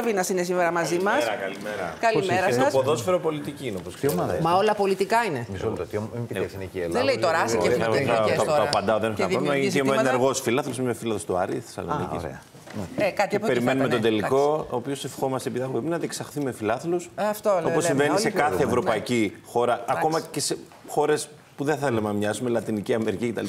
Βίνα είναι σήμερα μαζί μας. Καλημέρα, Καλημέρα Το σας. ποδόσφαιρο πολιτική είναι όπως ξέρετε. Μα όλα πολιτικά είναι. Μισό λεπτό, τι μην πείτε εθνική Ελλάδα. Δεν λέει τώρα, άσε και Ε, εθνικές θα- θα- τώρα. Το απαντάω, δεν Και έχω πρόβλημα. δημιουργεί Γιατί είμαι ζητήματα. ενεργό φιλάθλος, είμαι φίλο του Άρη Α, Θεσσαλονίκη. ωραία. Ε, κάτι Και από εκεί περιμένουμε θα τον ήταν, τελικό, ο οποίος ευχόμαστε επειδή έχουμε να διεξαχθεί με φιλάθλους. Αυτό λέμε, Όπω συμβαίνει όλοι σε κάθε θέλουμε. ευρωπαϊκή χώρα, ακόμα και σε χώρες που δεν θέλουμε να μοιάσουμε, Λατινική Αμερική κτλ.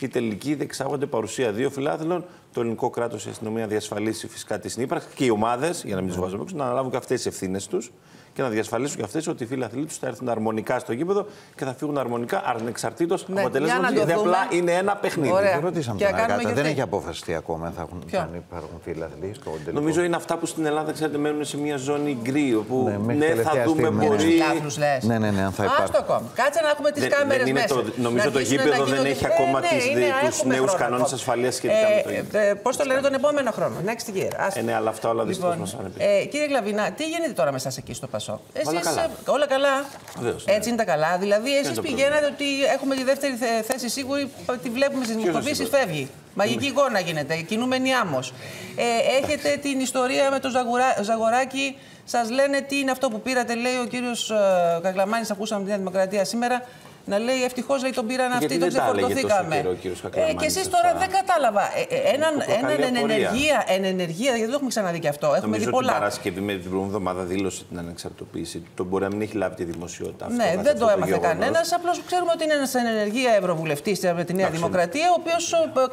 Οι τελικοί διεξάγονται παρουσία δύο φιλάθλων. Το ελληνικό κράτος, η αστυνομία διασφαλίσει φυσικά τη συνύπαρξη και οι ομάδες, για να μην τους βάζουμε έξω, να αναλάβουν και αυτές τις ευθύνες τους και να διασφαλίσουν και αυτές ότι οι φίλαθλοι τους θα έρθουν αρμονικά στο γήπεδο και θα φύγουν αρμονικά ανεξαρτήτως Ναι, για αποτελέσματο. να το Γιατί δούμε. απλά είναι ένα παιχνίδι. Ωραία. Δεν ρωτήσαμε Και τον να κάνουμε Αγκάτα. Δεν γιορτή. έχει αποφασιστεί ακόμα αν θα έχουν, Ποιο; αν υπάρχουν φίλαθλοι στο τελικό. Νομίζω είναι αυτά που στην Ελλάδα ξέρετε, μένουν σε μια ζώνη γκρι, όπου Ναι, ναι, μέχρι θα τελευταία δούμε στιγμή. μπορεί. Φιλάθλους λες. Ναι, ναι, ναι, αν θα Άστο υπάρχουν. ακόμα. Κάτσε να έχουμε τις Δεν- κάμερες δεν είναι μέσα. το- νομίζω Να το αρχίσουν γήπεδο να δεν γίνονται- έχει ακόμα Ε, ναι, τις- είναι, τους έχουμε νέους χρόνο κανόνες ακόμα. ασφαλείας σχετικά με το γήπεδο. Ε, Πώς το λένε τον επόμενο χρόνο. Next year. Άστο. Ε, ναι, αλλά αυτά όλα δυστυχώς Λοιπόν, μας πάνε πίσω. ε, κύριε Γλαβινά, τι γίνεται τώρα με εσά εκεί στο Πασό. Εσείς, καλά. ε, όλα καλά. Βεβαίως, ναι. Έτσι είναι τα καλά. Δηλαδή, εσείς το πηγαίνατε ότι έχουμε τη δεύτερη θε- θέση σίγουρη, τη βλέπουμε στι δημοσκοπήσει, σίγουρος. φεύγει. Μαγική εικόνα γίνεται, κινούμενη άμμος. Ε, έχετε την ιστορία με το Ζαγουρά, Ζαγοράκι. Σας λένε τι είναι αυτό που πήρατε, λέει ο κύριος Καγκλαμάνη, ακούσαμε την Νέα Δημοκρατία σήμερα. Να λέει ευτυχώς τον πήραν αυτοί, Γιατί τον δεν τα έλεγε τόσο ξεφορτωθήκαμε. καιρό ο κύριος Ε, Κακλαμάνης και εσείς αυτά. τώρα δεν κατάλαβα. Ε, ε, έναν, Μου προκαλεί έναν εν απορία. ενεργεία, εν ενεργεία, γιατί δεν το έχουμε ξαναδεί και αυτό. Έχουμε Νομίζω δει ότι την πολλά. Παρασκευή με την προηγούμενη εβδομάδα δήλωσε την ανεξαρτητοποίηση του. Το μπορεί να μην έχει λάβει τη δημοσιότητα. αυτό, Ναι, καθ' δεν αυτό το έμαθε γεγονός. κανένας. Απλώς ξέρουμε ότι είναι ένας εν ενεργεία ευρωβουλευτής με τη Νέα Εντάξει. Δημοκρατία, ο οποίος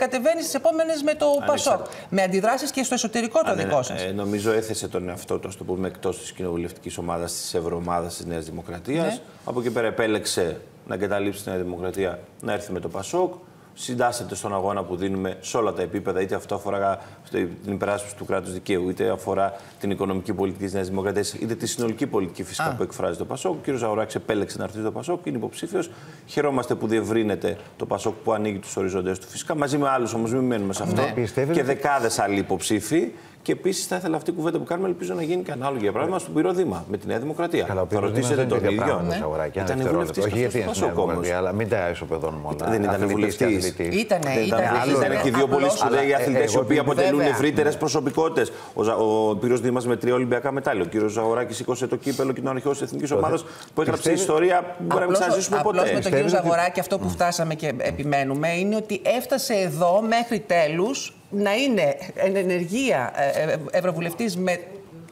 κατεβαίνει στις επόμενες με το Πασόκ. Με αντιδράσεις και στο εσωτερικό το Αν, δικό ε, σας. ε, νομίζω έθεσε τον εαυτό του, ας το πούμε, εκτός της κοινοβουλευτικής ομάδας της Ευρωομάδας της Νέας Δημοκρατίας. Ναι. Από εκεί πέρα επέλεξε να εγκαταλείψει τη Νέα Δημοκρατία, να έρθει με το Πασόκ. Συντάσσεται στον αγώνα που δίνουμε σε όλα τα επίπεδα, είτε αυτό αφορά την υπεράσπιση του κράτους δικαίου, είτε αφορά την οικονομική πολιτική της Νέας Δημοκρατίας, είτε τη συνολική πολιτική φυσικά Α. που εκφράζει το Πασόκ. Ο κ. Ζαγοράκη επέλεξε να έρθει στο Πασόκ, είναι υποψήφιος. Χαιρόμαστε που διευρύνεται το Πασόκ που ανοίγει τους οριζοντέ του. Φυσικά μαζί με άλλους όμως, μην μένουμε σε αυτό. Ναι. Πιστεύετε Και δεκάδες άλλοι υποψήφοι. Και επίσης θα ήθελα αυτή η κουβέντα που κάνουμε, ελπίζω να γίνει και ανάλογη για παράδειγμα στον Πυροδήμα με τη Νέα Δημοκρατία. Καλά, ο θα Πύρος ρωτήσετε δεν τον είναι ίδιο. πράγμα Ναι. το Σαγοράκη, ένα Ήταν δευτερόλεπτο. βουλευτής Όχι γιατί και είναι αυτός στην στο Πασόκ Δημοκρατία, αλλά μην τα ισοπεδώνουμε όλα. Δεν ήταν Αθλητής και βουλευτής. αθλητής. Ήτανε, Δεν ήταν, ήτανε. ήταν Άλλο και δύο είναι. πολύ Απλώς- σπουδαίοι Αλλά, αθλητέ, ε, οι εγώ οποίοι επειδή- αποτελούν Βέβαια. ευρύτερε προσωπικότητες. Ο, Ζα- ο Πύρος Δήμας με τρία Ολυμπιακά μετάλλια. Ο κύριος Ζαγοράκη σήκωσε το κύπελο και ήταν αρχαίο της εθνικής ομάδας που έγραψε πιστεύει- ιστορία που μπορεί να μην Απλώς- ξαναζήσουμε απλώς ποτέ. με τον κύριο Πιστεύετε ότι- Ζαγοράκη αυτό που φτάσαμε και επιμένουμε είναι ότι έφτασε εδώ μέχρι τέλους να είναι εν ενεργεία ε, ε, ευρωβουλευτής με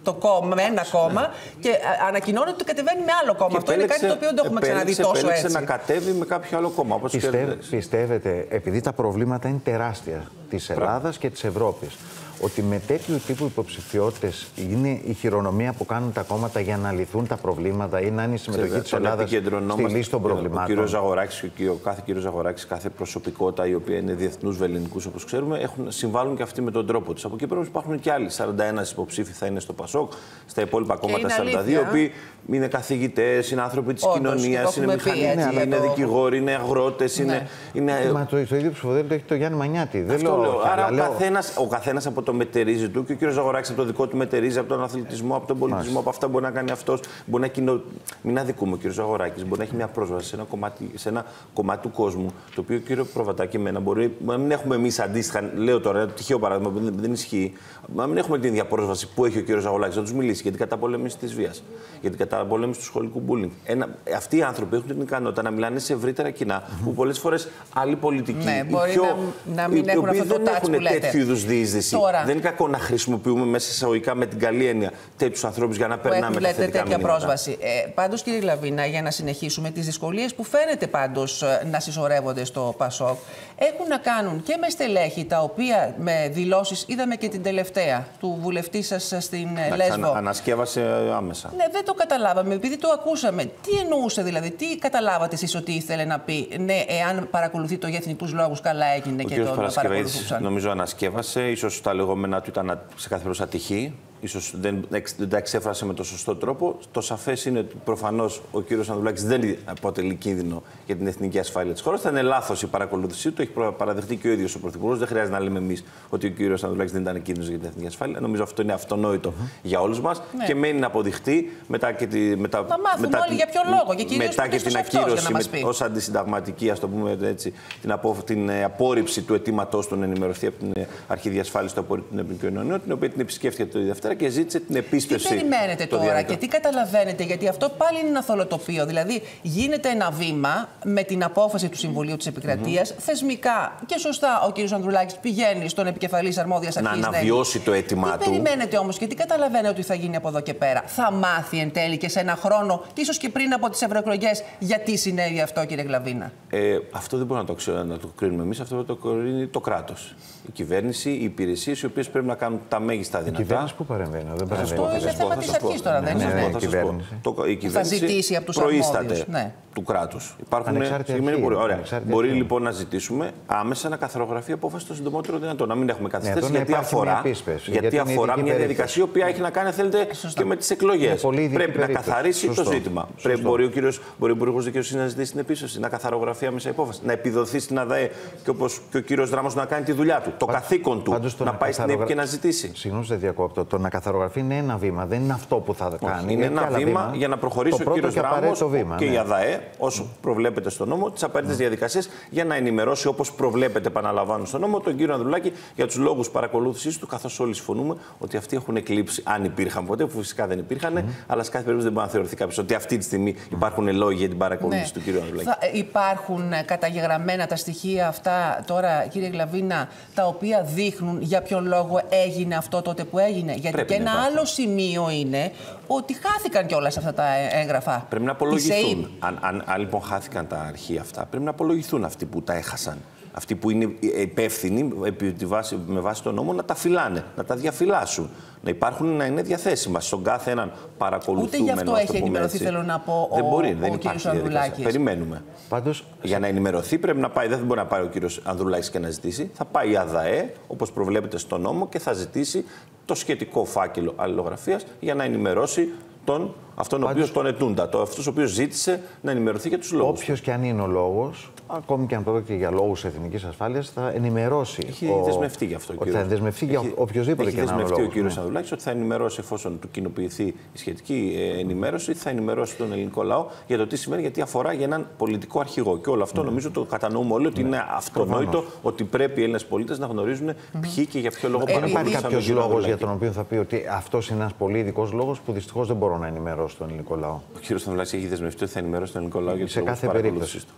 το κόμμα, με ένα κόμμα και ε, ανακοινώνει ότι κατεβαίνει με άλλο κόμμα. Αυτό είναι κάτι το οποίο δεν το έχουμε ξαναδεί επέλεξε- τόσο επέλεξε έτσι. να κατέβει με κάποιο άλλο κόμμα. Όπως Πιστεύ- ξέρετε. πιστεύετε, επειδή τα προβλήματα είναι τεράστια της Ελλάδας και της Ευρώπης, ότι με τέτοιου τύπου υποψηφιότητες είναι η χειρονομία που κάνουν τα κόμματα για να λυθούν τα προβλήματα ή να είναι η συμμετοχή Ξέρετε, τη τον Ελλάδας στη επικεντρωνόμαστε- λύση των Ο κύριος προβλημάτων. Ζαγοράκης και ο κάθε κύριος Ζαγοράκης, κάθε προσωπικότητα η οποία είναι διεθνούς βεληνικού όπως ξέρουμε, έχουν, συμβάλλουν και αυτοί με τον τρόπο τους. Από εκεί πέρα όμως υπάρχουν και άλλοι. 41 υποψήφοι θα είναι στο Πασόκ, στα υπόλοιπα κόμματα είναι 42, αλήθεια. οι οποίοι είναι καθηγητές, είναι άνθρωποι της Όντως, κοινωνίας, και το είναι έχουμε πει, μηχανικοί, έτσι, για είναι το- δικηγόροι, είναι αγρότες, είναι. είναι Μα το, το ίδιο ψηφοδέλτιο το έχει το Γιάννη Μανιάτη. Δεν αυτό λέω, λέω. όχι, Άρα αλλά ο λέω- καθένας, ο καθένας από το μετερίζει του και ο κύριος Ζαγοράκης από το δικό του μετερίζει, από τον αθλητισμό, από τον πολιτισμό, από αυτά που μπορεί να κάνει αυτός. Μπορεί να κοινο... Μην αδικούμε ο κύριος Ζαγοράκης. Μπορεί να έχει μια πρόσβαση σε ένα, κομμάτι, σε ένα κομμάτι του κόσμου, το οποίο κύριο Προβατάκη εμένα μπορεί να μην έχουμε εμείς αντίστοιχα. Λέω τώρα ένα τυχαίο παράδειγμα που δεν, δεν ισχύει. Να μην έχουμε την ίδια πρόσβαση που έχει ο κύριος Ζαγοράκης να τους μιλήσει για την καταπολέμηση της βίας, για την καταπολέμηση του σχολικού bullying. Ένα, αυτοί οι άνθρωποι έχουν την ικανότητα να μιλάνε σε ευρύτερα κοινά, που πολλές φορές άλλοι πολιτικοί, Ναι, οι μπορεί πιο, να- να μην οι έχουν οποίοι αυτό το δεν touch έχουν που λέτε. τέτοιου είδους διείσδυση. Τώρα. Δεν είναι κακό να χρησιμοποιούμε μέσα εισαγωγικά με την καλή έννοια τέτοιους ανθρώπους για να που περνάμε έχουν τα λέτε θετικά τέτοια μηνύματα. πρόσβαση. Ε, πάντως κύριε Λαβίνα, για να συνεχίσουμε, τις δυσκολίες που φαίνεται πάντως ε, να συσσωρεύονται στο ΠΑΣΟΚ έχουν να κάνουν και με στελέχη τα οποία με δηλώσεις, είδαμε και την τελευταία του βουλευτή σας στην ε, Εντάξει, Λέσβο. ανα- ανασκεύασε άμεσα. Ναι, δεν το καταλάβαμε. Επειδή το ακούσαμε, τι εννοούσε δηλαδή, τι καταλάβατε εσείς ότι ήθελε να πει. Ναι, εάν παρακολουθεί το για εθνικούς λόγους, καλά έγινε Ο και κ. τον Παρασκευαίδη παρακολουθούσαν. νομίζω ανασκεύασε. ίσως τα λεγόμενά του ήταν σε κάθε περίπτωση ατυχή. Ίσως δεν, εξ- δεν τα εξέφρασε με τον σωστό τρόπο. Το σαφές είναι ότι προφανώς ο κ. Ανδρουλάκης δεν αποτελεί κίνδυνο για την εθνική ασφάλεια της χώρας. Θα είναι λάθος η παρακολούθησή του. Έχει προ- παραδεχτεί και ο ίδιος ο Πρωθυπουργός. Δεν χρειάζεται να λέμε εμείς ότι ο κ. Ανδρουλάκης δεν ήταν κίνδυνος για την εθνική ασφάλεια. Νομίζω αυτό είναι αυτονόητο για όλους μας. Ναι. Και μένει να αποδειχτεί μετά και τη. Μετά, Να μάθουμε μετά όλοι την- για ποιο λόγο και κυρίως μετά και ποιος την αυτός, για να ακύρωση μας πει. ως αντισυνταγματική, ας το πούμε έτσι, την, απο, την ε, απόρριψη του αιτήματός του να ενημερωθεί από την ε, Αρχή Διασφάλισης του Απορρίτου των Επικοινωνιών, την οποία την επισκέφθηκε το Δευτέρα. Δευτέρα και ζήτησε την επίσπευση. Τι περιμένετε το τώρα διανοητό. και τι καταλαβαίνετε, γιατί αυτό πάλι είναι ένα θολοτοπίο. Δηλαδή, γίνεται ένα βήμα με την απόφαση του Συμβουλίου της Επικρατείας. Θεσμικά και σωστά ο κ. Ανδρουλάκης πηγαίνει στον επικεφαλής αρμόδιας Να αρχής. αναβιώσει το αίτημά Τι του. περιμένετε όμως και τι καταλαβαίνετε ότι θα γίνει από εδώ και πέρα; Θα μάθει εν τέλει και σε ένα χρόνο, ίσως και πριν από τις ευρωεκλογές, γιατί συνέβη αυτό, κύριε Γλαβίνα; Ε, αυτό δεν μπορούμε να το, ξέρω, να το κρίνουμε εμείς. Αυτό το κρίνει το κράτος. Η κυβέρνηση, οι υπηρεσίες, οι οποίες πρέπει να κάνουν τα μέγιστα Η δυνατά. κυβέρνηση που παρεμβαίνει, δεν παρεμβαίνει. Αυτό η είναι κυβέρνηση. θέμα θα της σας πω. αρχής τώρα, δεν Ναι, είναι. ναι, Θα η σας πω. κυβέρνηση. Το, η κυβέρνηση ζητήσει από τους προείσταται αρμόδιους, ναι. του κράτους. Υπάρχουν Ανεξάρτητη συγκεκριμένοι αρχή, μπορεί- Ωραία. ανεξάρτητη Μπορεί αρχή. λοιπόν να ζητήσουμε άμεσα να καθαρογραφεί απόφαση το συντομότερο δυνατό. Να μην έχουμε καθυστέρηση. εδώ να γιατί υπάρχει αφορά, μια επίσπευση, γιατί γιατί είναι αφορά ειδική μια περίπτωση. διαδικασία η οποία έχει να κάνει, θέλετε, και με τις εκλογές. Είναι πολύ ειδική Πρέπει να περίπτωση. καθαρίσει το Σωστό. ζήτημα. Σωστό. Πρέπει, μπορεί ο κύριο μπορεί ο Υπουργός Δικαιοσύνης να ζητήσει την επίσπευση, να καθαρογραφεί άμεσα υπόφαση, να επιδοθεί στην ΑΔΑΕ και όπω και ο κύριος Δράμος να κάνει τη δουλειά του. Το καθήκον του Πάντως το να πάει στην ΕΠ καθαρογρα- και να ζητήσει. Συγγνώμη, δεν διακόπτω. Το να καθαρογραφεί είναι ένα βήμα, δεν είναι αυτό που θα κάνει. Είναι και ένα άλλα βήμα για να προχωρήσει το ο πρώτο κύριο και Δράμο απαραίτητο βήμα, και ναι. η ΑΔΑΕ, όσο προβλέπεται στο νόμο, τις απαραίτητες διαδικασίες για να ενημερώσει όπως προβλέπεται, επαναλαμβάνω στο νόμο, τον κύριο Ανδρουλάκη για τους λόγους παρακολούθηση του, καθώς όλοι συμφωνούμε ότι αυτοί έχουν εκλείψει, αν υπήρχαν ποτέ, που φυσικά δεν υπήρχαν, αλλά σε κάθε περίπτωση δεν μπορεί να θεωρηθεί κάποιος ότι αυτή τη στιγμή υπάρχουν λόγοι για την παρακολούθηση του κύριου Ανδρουλάκη. Ναι. Θα, ε, υπάρχουν ε, καταγεγραμμένα τα στοιχεία αυτά τώρα, κύριε Γλαβίνα, τα οποία δείχνουν για ποιον λόγο έγινε αυτό τότε που έγινε; Γιατί Πρέπει και να ένα υπάρχουν. άλλο σημείο είναι ότι χάθηκαν κιόλας αυτά τα ε, έγγραφα. Πρέπει να Της ΕΕΠ. απολογηθούν. Αν, αν, αν λοιπόν χάθηκαν τα αρχεία αυτά, πρέπει να απολογηθούν αυτοί που τα έχασαν. Αυτοί που είναι υπεύθυνοι επί τη βάση, με βάση τον νόμο να τα φυλάνε, να τα διαφυλάσσουν. Να υπάρχουν, να είναι διαθέσιμα στον κάθε έναν παρακολουθούμενο. Ούτε γι' αυτό ας το έχει πούμε ενημερωθεί, έτσι. θέλω να πω, Δεν ο- μπορεί, ο δεν κύριος υπάρχει διαδικασία. Ανδρουλάκης. Περιμένουμε. Πάντως, Για να ενημερωθεί πρέπει να πάει, δεν μπορεί να πάει ο κύριος Ανδρουλάκης και να ζητήσει. Θα πάει η ΑΔΑΕ, όπως προβλέπεται στο νόμο, και θα ζητήσει το σχετικό φάκελο αλληλογραφίας για να ενημερώσει τον, αυτόν ο οποίος τον ετούντα, το, αυτός ο οποίος ζήτησε να ενημερωθεί για τους λόγους. Όποιος και αν είναι ο λόγος, ακόμη και αν πρόκειται για λόγους εθνικής ασφάλειας, θα ενημερώσει. Έχει ο... δεσμευτεί γι' αυτό ο ότι κύριος. Θα δεσμευτεί για Έχει- οποιοδήποτε έχει και να είναι ο δεσμευτεί ο λόγος, κύριος ναι. Ανδρουλάκη ότι θα ενημερώσει, εφόσον του κοινοποιηθεί η σχετική ε, ενημέρωση, θα ενημερώσει τον ελληνικό λαό για το τι σημαίνει, γιατί αφορά για έναν πολιτικό αρχηγό. Και όλο αυτό Ναι. νομίζω το κατανοούμε όλοι ότι είναι αυτονόητο ότι πρέπει οι Έλληνες πολίτες να γνωρίζουν ποιοι και για ποιο λόγο Δεν υπάρχει παρακολούθησαν τον κάποιος κύριο λόγος για Ανδρουλάκη. τον οποίο θα πει ότι αυτός είναι ένας πολύ ειδικός λόγος που δυστυχώς δεν μπορώ να ενημερώσω τον ελληνικό λαό. Ο κύριος Ανδρουλάκη έχει δεσμευτεί ότι θα ενημερώσει τον ελληνικό λαό για Σε του κάθε λόγου περίπτωση. του.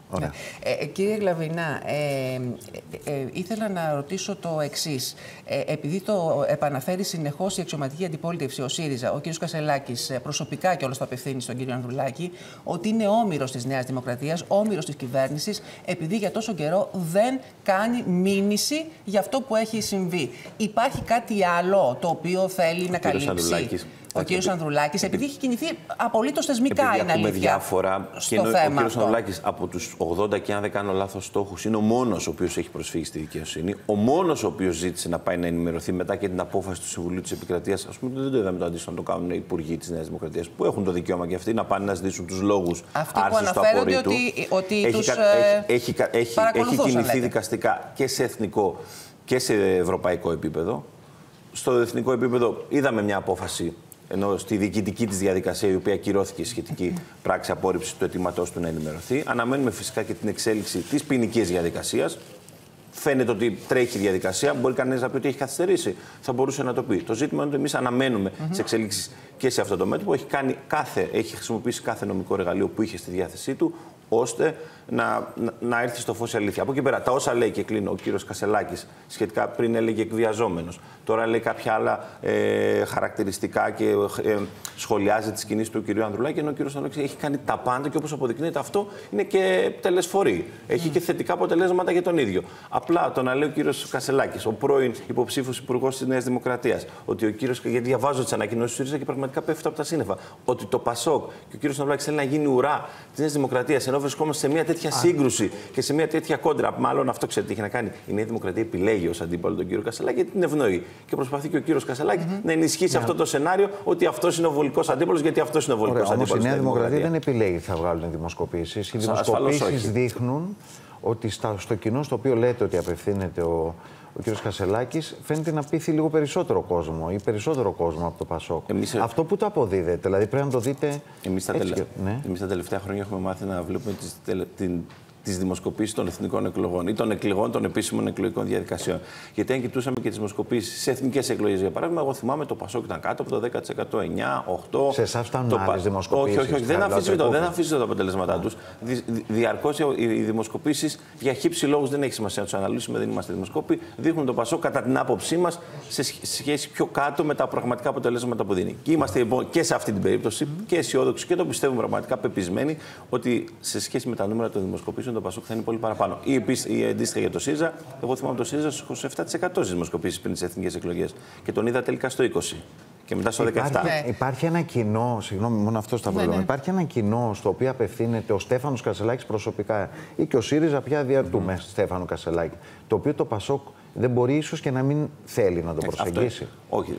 Ωραία. Ε, ε, κύριε Γλαβινά, ε, ε, ε, ήθελα να ρωτήσω το εξής. Ε, επειδή το επαναφέρει συνεχώς η αξιωματική αντιπολίτευση, ο ΣΥΡΙΖΑ, ο κύριος Κασελάκης, προσωπικά και όλος το απευθύνει στον κύριο Ανδρουλάκη, ότι είναι όμοιρος της Νέας Δημοκρατίας, όμοιρος της κυβέρνησης, επειδή για τόσο καιρό δεν κάνει μήνυση για αυτό που έχει συμβεί. Υπάρχει κάτι άλλο το οποίο θέλει να κύριος καλύψει; Ανδρουλάκης. Ο κύριος Ανδρουλάκης, επειδή έχει κινηθεί απολύτως θεσμικά, Επειδή είναι ακούμε αλήθεια. διάφορα. στο Και ενώ ο θέμα κ. αυτό. Ανδρουλάκης από τους 80 και αν δεν κάνω λάθος στόχους είναι ο μόνος ο οποίος έχει προσφύγει στη δικαιοσύνη. Ο μόνος ο οποίος ζήτησε να πάει να ενημερωθεί μετά και την απόφαση του Συμβουλίου της Επικρατείας. Α πούμε, δεν το είδαμε το αντίστοιχο να το κάνουν οι υπουργοί της Νέας Δημοκρατίας που έχουν το δικαίωμα και αυτοί να πάνε να ζητήσουν τους λόγους Αυτοί που άρσης του αναφέρονται απορρίτου. ότι- ότι έχει, τους, κα- ε, έχει, έχει, κα- έχει, έχει παρακολουθούσαν, κινηθεί λέτε. δικαστικά και σε εθνικό και σε ευρωπαϊκό επίπεδο. Στο εθνικό επίπεδο είδαμε μια απόφαση ενώ στη διοικητική της διαδικασία, η οποία ακυρώθηκε η σχετική πράξη απόρριψης του αιτήματός του να ενημερωθεί. Αναμένουμε φυσικά και την εξέλιξη της ποινική διαδικασίας. Φαίνεται ότι τρέχει η διαδικασία. Μπορεί κανένας να πει ότι έχει καθυστερήσει. Θα μπορούσε να το πει. Το ζήτημα είναι ότι εμείς αναμένουμε σε εξελίξεις και σε αυτό το μέτωπο. Έχει, κάνει κάθε, έχει χρησιμοποιήσει κάθε νομικό εργαλείο που είχε στη διάθεσή του, ώστε να, να, να έρθει στο φως η αλήθεια. Από εκεί πέρα, τα όσα λέει και κλείνω ο κύριος Κασελάκης, σχετικά πριν έλεγε εκβιαζόμενος, τώρα λέει κάποια άλλα ε, χαρακτηριστικά και ε, σχολιάζει τις κινήσεις του κυρίου Ανδρουλάκη, ενώ ο κύριος Ανδρουλάκης έχει κάνει τα πάντα και όπως αποδεικνύεται αυτό είναι και τελεσφορή. Έχει και θετικά αποτελέσματα για τον ίδιο. Απλά το να λέει ο κύριος Κασελάκης, ο πρώην υποψήφιος υπουργός της Νέας Δημοκρατίας, ότι ο κύριος. Γιατί διαβάζω τις ανακοινώσεις του ΣΥΡΙΖΑ και πραγματικά πέφτω από τα σύννεφα. Ότι το ΠΑΣΟΚ και ο κύριος Ανδρουλάκης θέλει να γίνει ουρά της Νέας Δημοκρατίας, ενώ βρισκόμαστε σε μια τέτοια σύγκρουση και σε μια τέτοια κόντρα. Μάλλον αυτό ξέρετε τι έχει να κάνει. Η Νέα Δημοκρατία επιλέγει ως αντίπαλο τον κύριο Κασελάκη γιατί την ευνοεί. Και προσπαθεί και ο κύριος Κασελάκη να ενισχύσει αυτό το σενάριο ότι αυτός είναι ο βολικός αντίπαλος, γιατί αυτός είναι ο βολικός Ωραία, όμως αντίπαλος. η Νέα Δημοκρατία δεν επιλέγει τι θα βγάλουν δημοσκοπήσεις. Οι Ασφαλώς δημοσκοπήσεις όχι. δείχνουν ότι στα, στο κοινό στο οποίο λέτε ότι απευθύνεται ο, ο κ. Κασελάκης φαίνεται να πείθει λίγο περισσότερο κόσμο ή περισσότερο κόσμο από το Πασόκ. Εμείς- Αυτό που το αποδίδεται, δηλαδή πρέπει να το δείτε. Εμείς τα, έτσι τελε... και- ναι. Εμείς τα τελευταία χρόνια έχουμε μάθει να βλέπουμε τις τελε... την... τι δημοσκοπήσεις των εθνικών εκλογών ή των εκλογών των επίσημων εκλογικών διαδικασιών. Γιατί αν κοιτούσαμε και τις δημοσκοπήσεις σε εθνικές εκλογές, για παράδειγμα, εγώ θυμάμαι το Πασόκ ήταν κάτω από το 10%, 9, 8. Σε εσάς φτάνουν άλλες δημοσκοπήσεις. Όχι, όχι, όχι. Δεν αφήσετε δεν αφήσετε τα αποτελέσματά τους. Διαρκώς οι δημοσκοπήσεις για χύψη λόγους δεν έχει σημασία να τους αναλύσουμε, δεν είμαστε δημοσκόποι. Δείχνουν το Πασόκ κατά την άποψή μας σε σχέση πιο κάτω με τα πραγματικά αποτελέσματα που δίνει. Και είμαστε λοιπόν και σε αυτή την περίπτωση και αισιόδοξοι και το πιστεύουμε πραγματικά πεπισμένοι ότι σε σχέση με τα νούμερα των δημοσκοπήσεων το Πασόκ θα είναι πολύ παραπάνω. Ή, ή αντίστοιχα για το ΣΥΡΙΖΑ, εγώ θυμάμαι το ΣΥΡΙΖΑ στους 27% στι δημοσκοπήσει πριν τις εθνικές εκλογές. Και τον είδα τελικά στο 20% και μετά στο 17. Υπάρχει, ναι. υπάρχει ένα κοινό, συγγνώμη, μόνο αυτό στα ναι, ναι. Υπάρχει ένα κοινό στο οποίο απευθύνεται ο Στέφανος Κασελάκης προσωπικά ή και ο ΣΥΡΙΖΑ πια δια του mm. Στέφανο Κασελάκη. Το οποίο το Πασόκ δεν μπορεί ίσως και να μην θέλει να το προσεγγίσει. όχι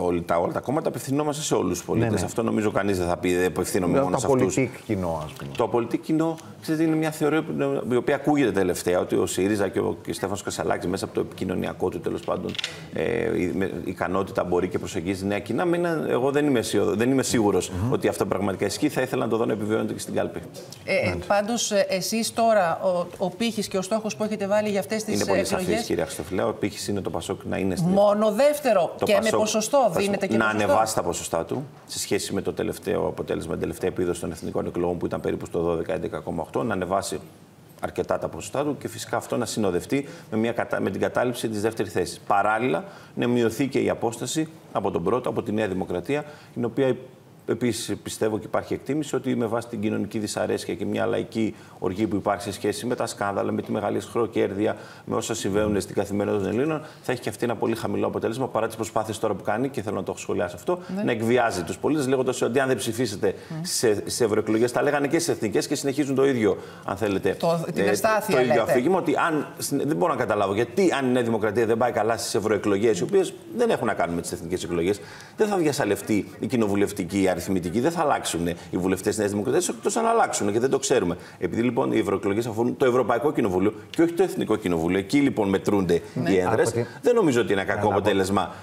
όλα τα, όλα τα κόμματα απευθυνόμαστε σε όλους τους πολίτες. Ναι, ναι. Αυτό νομίζω κανείς δεν θα πει δεν απευθύνομαι μόνο σε αυτούς. Το πολιτικό κοινό, ας πούμε. Το πολιτικό κοινό, ξέρετε, είναι μια θεωρία η οποία ακούγεται τελευταία ότι ο ΣΥΡΙΖΑ και ο, και Στέφανος Κασαλάκης μέσα από το επικοινωνιακό του τέλος πάντων ε, η, με, ικανότητα μπορεί και προσεγγίζει νέα κοινά. Μήνα, εγώ δεν είμαι, δεν είμαι σίγουρος mm-hmm. ότι αυτό πραγματικά ισχύει. Θα ήθελα να το δω να επιβεβαιώνεται και στην κάλπη. Ε, ε, Πάντως, εσείς τώρα, ο, ο πύχης και ο στόχος που έχετε βάλει για αυτές τις εκλογέ. Είναι πολύ σαφής, κυρία Χρυστοφυλέα. Ο πύχης είναι το Πασόκ να είναι στην. Μόνο δεύτερο και με ποσοστό δίνεται και Να ανεβάσει τα ποσοστά του σε σχέση με το τελευταίο αποτέλεσμα, την τελευταία επίδοση των εθνικών εκλογών που ήταν περίπου στο 12-11,8, να ανεβάσει αρκετά τα ποσοστά του και φυσικά αυτό να συνοδευτεί με, μια, με την κατάληψη της δεύτερης θέσης. Παράλληλα, να μειωθεί και η απόσταση από τον πρώτο, από τη Νέα Δημοκρατία, η οποία Επίσης, πιστεύω και υπάρχει εκτίμηση ότι με βάση την κοινωνική δυσαρέσκεια και μια λαϊκή οργή που υπάρχει σε σχέση με τα σκάνδαλα, με τη μεγάλη σχροκέρδεια, με όσα συμβαίνουν στην καθημερινότητα των Ελλήνων, θα έχει και αυτή ένα πολύ χαμηλό αποτέλεσμα παρά τις προσπάθειες τώρα που κάνει, και θέλω να το σχολιάσω αυτό, ναι. να εκβιάζει τους πολίτες, λέγοντας ότι αν δεν ψηφίσετε mm. σε, σε ευρωεκλογές, τα λέγανε και στι εθνικές και συνεχίζουν το ίδιο, αν θέλετε. Το, την ε, το ίδιο αφήγημα, ότι αν. Δεν μπορώ να καταλάβω γιατί αν η Νέα Δημοκρατία δεν πάει καλά στις ευρωεκλογές, οι οποίες δεν έχουν να κάνουν με τις εθνικές εκλογές, δεν θα διασαλευτεί η κοινοβουλευτική αριθμητική, δεν θα αλλάξουν οι βουλευτές της Νέας Δημοκρατίας, εκτός αν αλλάξουν και δεν το ξέρουμε. Επειδή λοιπόν οι ευρωεκλογές αφορούν το Ευρωπαϊκό Κοινοβούλιο και όχι το Εθνικό Κοινοβούλιο, εκεί λοιπόν μετρούνται ναι. οι έδρες, δεν νομίζω ότι είναι κακό αποτέλεσμα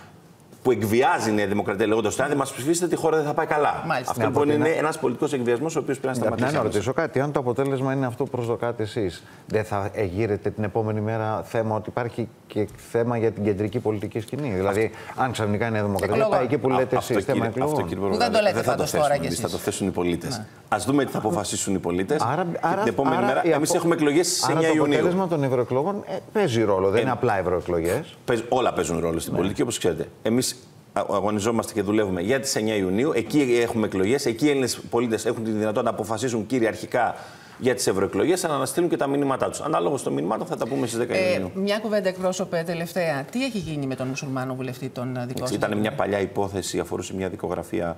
που εκβιάζει η Νέα Δημοκρατία λέγοντας ότι αν δεν μας ψηφίσετε, τη χώρα δεν θα πάει καλά. Μάλιστα. Αυτό λοιπόν είναι ένας πολιτικός εκβιασμός ο οποίος πρέπει να σταματήσει. Να ρωτήσω κάτι. Αν το αποτέλεσμα είναι αυτό που προσδοκάτε εσείς, δεν θα εγείρετε την επόμενη μέρα θέμα ότι υπάρχει και θέμα για την κεντρική πολιτική σκηνή; Δηλαδή, αν ξαφνικά η Νέα Δημοκρατία πάει εκεί που λέτε εσείς θέμα εκλογών. Αυτό κύριε δεν το λέτε πάντως τώρα κι Θα το θέσουν οι πολίτες. Α δούμε τι θα αποφασίσουν οι πολίτες. Την επόμενη μέρα. Εμείς έχουμε εκλογές στι 9 Ιουνίου. Το αποτέλεσμα των ευρωεκλογών ε, παίζει ρόλο. Δεν είναι απλά ευρωεκλογές. Όλα παίζουν ρόλο στην ναι. πολιτική, όπως ξέρετε. Εμείς αγωνιζόμαστε και δουλεύουμε για τις 9 Ιουνίου. Εκεί έχουμε εκλογές. Εκεί οι Έλληνες πολίτες έχουν τη δυνατότητα να αποφασίσουν κυριαρχικά για τις ευρωεκλογές, αλλά να στείλουν και τα μηνύματά τους. Ανάλογα στο μήνυμα θα τα πούμε στις 10 ε, Ιουνίου. Μια κουβέντα εκπρόσωπε τελευταία. Τι έχει γίνει με τον μουσουλμάνο βουλευτή των δικών σα. Ήταν μια παλιά υπόθεση, αφορούσε μια δικογραφία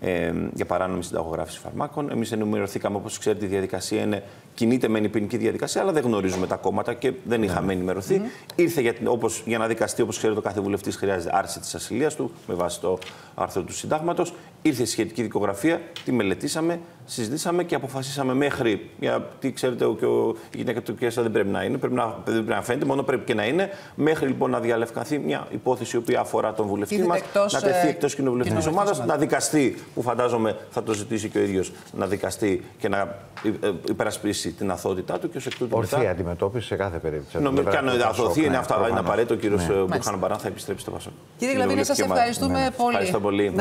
ε, για παράνομη συνταγογράφηση φαρμάκων. Εμείς ενημερωθήκαμε, όπως ξέρετε, η διαδικασία είναι κινείται με ποινική διαδικασία, αλλά δεν γνωρίζουμε τα κόμματα και δεν ναι. είχαμε ενημερωθεί. Mm-hmm. Ήρθε για, όπως, για να δικαστεί, όπως ξέρετε, ο κάθε βουλευτής χρειάζεται άρση της ασυλίας του με βάση το άρθρο του Συντάγματος. Ήρθε η σχετική δικογραφία, τη μελετήσαμε, συζητήσαμε και αποφασίσαμε μέχρι. Γιατί ξέρετε, ο, και ο, η γυναίκα του Κέσσα δεν πρέπει να είναι, πρέπει να, δεν πρέπει να φαίνεται, μόνο πρέπει και να είναι. Μέχρι λοιπόν να διαλευκανθεί μια υπόθεση η οποία αφορά τον βουλευτή μας, να τεθεί εκτός κοινοβουλευτικής ομάδας, να δικαστεί, που φαντάζομαι θα το ζητήσει και ο ίδιος να δικαστεί και να ε, υπερασπίσει την αθότητά του και ως εκ τούτου. Ορθή αντιμετώπιση σε κάθε περίπτωση. Νομίζω ότι αν αθωθεί είναι, αυτά, είναι απαραίτητο. Ο κύριος ναι. Μπουχάν Μπαράν θα επιστρέψει στο Βασό. Κύριε Γλαβίνη, σας ευχαριστούμε πολύ. Ευχαριστώ πολύ.